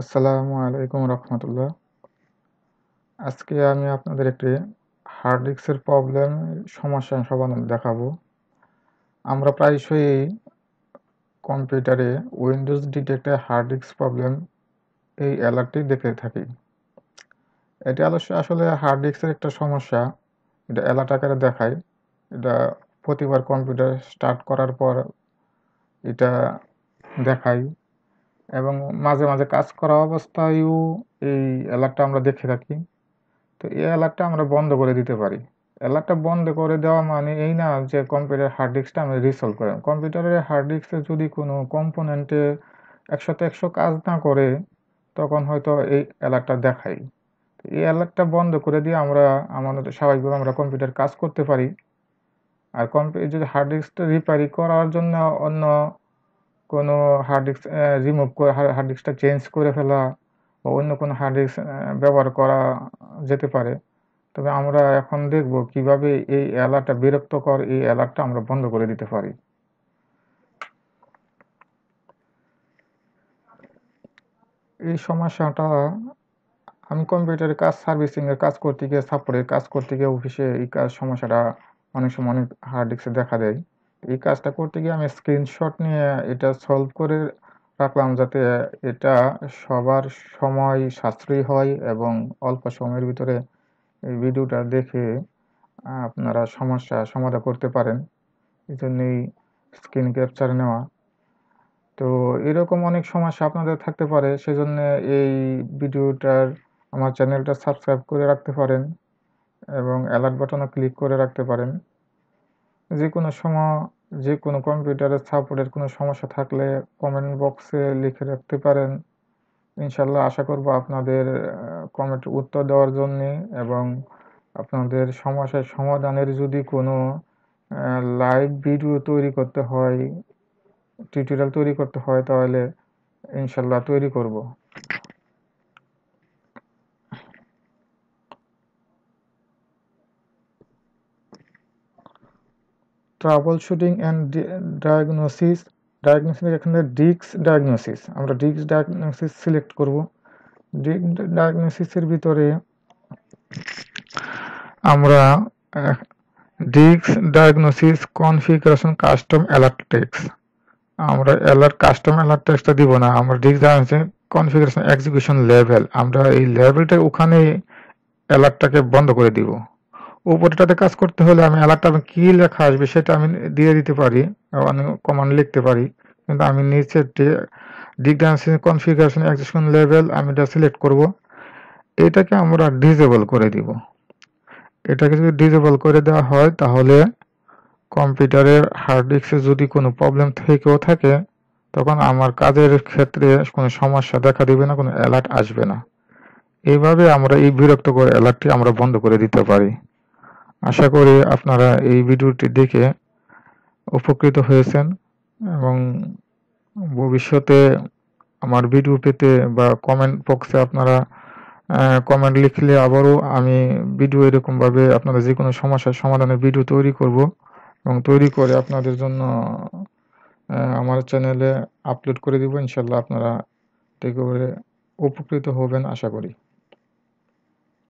আসসালামু আলাইকুম রহমতুল্লাহ। আজকে আমি আপনাদের একটি হার্ড ডিস্কের প্রবলেম সমস্যা সমাধান দেখাবো। আমরা প্রায়শই কম্পিউটারে Windows detected hard disk problem এই অ্যালার্টটি দেখে থাকি। এটি আসলে হার্ড ডিস্কের একটা সমস্যা। এটা অ্যালার্ট আকারে দেখায়। এটা প্রতিবার কম্পিউটার স্টার্ট করার পর এটা দেখায়। এবং মাঝে মাঝে কাজ করা অবস্থায়ও এই অ্যালার্টটা আমরা দেখে থাকি। তো এই অ্যালার্টটা আমরা বন্ধ করে দিতে পারি। অ্যালার্টটা বন্ধ করে দেওয়া মানে এই না যে কম্পিউটার হার্ড ডিস্কটা আমরা রিসলভ করেন। কম্পিউটারের হার্ড ডিস্কে যদি কোনো কম্পোনেন্টে একশোতে একশো কাজ না করে, তখন হয়তো এই অ্যালার্টটা দেখাই। এই অ্যালার্টটা বন্ধ করে দিয়ে আমরা আমাদের স্বাভাবিকভাবে আমরা কম্পিউটার কাজ করতে পারি। আর কম্পিউটার যদি হার্ড ডিস্কটা রিপেয়ারি করার জন্য অন্য কোনো হার্ড ডিস্ক রিমুভ করে হার্ড ডিস্কটা চেঞ্জ করে ফেলা বা অন্য কোনো হার্ড ডিস্ক ব্যবহার করা যেতে পারে। তবে আমরা এখন দেখব কীভাবে এই অ্যালার্টটা বিরক্তকর এই অ্যালার্টটা আমরা বন্ধ করে দিতে পারি। এই সমস্যাটা আমি কম্পিউটারের কাজ সার্ভিসিংয়ের কাজ করতে গিয়ে সাপোর্টের কাজ করতে গিয়ে অফিসে এই কাজ, সমস্যাটা অনেক সময় অনেক হার্ড ডিস্কে দেখা দেয়। এই কাজটা করতে গিয়ে আমি স্ক্রিনশট নিয়ে এটা সলভ করে রাখলাম যাতে এটা সবার সময় সাশ্রয়ী হয় এবং অল্প সময়ের ভিতরে এই ভিডিওটা দেখে আপনারা সমস্যা সমাধান করতে পারেন। এই জন্যই স্ক্রিন ক্যাপচার নেওয়া। তো এরকম অনেক সমস্যা আপনাদের থাকতে পারে, সেজন্য এই ভিডিওটার আমার চ্যানেলটা সাবস্ক্রাইব করে রাখতে পারেন এবং অ্যালার্ট বাটনে ক্লিক করে রাখতে পারেন। যে কোনো সময় যে কোনো কম্পিউটারের সাপোর্টের কোনো সমস্যা থাকলে কমেন্ট বক্সে লিখে রাখতে পারেন। ইনশাল্লাহ আশা করব আপনাদের কমেন্ট উত্তর দেওয়ার জন্যে এবং আপনাদের সমস্যার সমাধানের যদি কোনো লাইভ ভিডিও তৈরি করতে হয় টিউটোরিয়াল তৈরি করতে হয় তাহলে ইনশাল্লাহ তৈরি করব। Troubleshooting and diagnosis diagnosis এখানে ডিক্স ডায়াগনোসিস আমরা ডিক্স ডায়াগনোসিস সিলেক্ট করব। ডিক্স ডায়াগনোসিসের ভিতরে আমরা ডিক্স diagnosis configuration custom alert text আমরা অ্যালার্ট কাস্টম অ্যালার্ট টেক্সটা দিব না, আমরা ডিক্স ডায়াগনোসিস কনফিগারেশন এক্সিকিউশন লেভেল আমরা এই লেভেলটা ওখানে অ্যালার্টটাকে বন্ধ করে দিব। উপরটাতে কাজ করতে হলে আমি অ্যালার্টটা আমি কী লেখা আসবে সেটা আমি দিয়ে দিতে পারি আমি কমান্ড লিখতে পারি। কিন্তু আমি নিচে ডিগ্রান্সিং কনফিগারেশন এক্সিকিউশন লেভেল আমি এটা সিলেক্ট করব, এটাকে আমরা ডিজেবল করে দিব। এটাকে যদি ডিজেবল করে দেওয়া হয়, তাহলে কম্পিউটারের হার্ড ডিস্কে যদি কোনো প্রবলেম থেকেও থাকে, তখন আমার কাজের ক্ষেত্রে কোনো সমস্যা দেখা দিবে না, কোনো অ্যালার্ট আসবে না। এইভাবে আমরা এই বিরক্তকর অ্যালার্টটি আমরা বন্ধ করে দিতে পারি। আশা করি আপনারা এই ভিডিওটি দেখে উপকৃত হয়েছেন এবং ভবিষ্যতে আমার ভিডিও পেতে বা কমেন্ট বক্সে আপনারা কমেন্ট লিখলে আবারও আমি ভিডিও এরকমভাবে আপনাদের যে কোনো সমস্যার সমাধানের ভিডিও তৈরি করব এবং তৈরি করে আপনাদের জন্য আমার চ্যানেলে আপলোড করে দিব। ইনশাল্লাহ আপনারা উপকৃত হবেন, আশা করি।